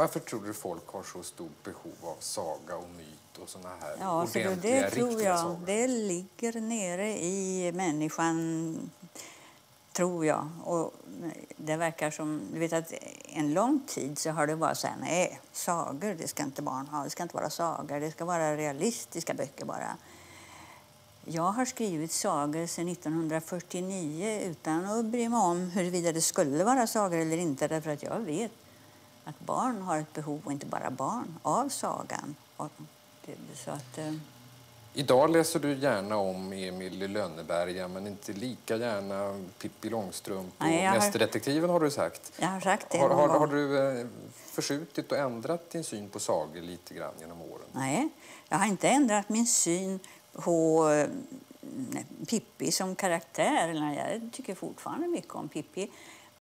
Varför tror du folk har så stort behov av saga och myt och såna här Ja, ordentliga, det tror jag. sagor? Det ligger nere i människan, tror jag. Och det verkar som, du vet att en lång tid så har det varit så här, nej, sagor det ska inte barn ha, det ska inte vara sagor, det ska vara realistiska böcker bara. Jag har skrivit sagor sedan 1949 utan att bry mig om huruvida det skulle vara sagor eller inte därför att jag vet att barn har ett behov, och inte bara barn, av sagan. Så att, eh, Idag läser du gärna om Emil i Lönneberga men inte lika gärna Pippi Långstrump och Nej, Mästerdetektiven har du sagt. jag har sagt det Har, har, har du eh, förskjutit och ändrat din syn på sagor lite grann genom åren? Nej, jag har inte ändrat min syn på eh, Pippi som karaktär. Jag tycker fortfarande mycket om Pippi.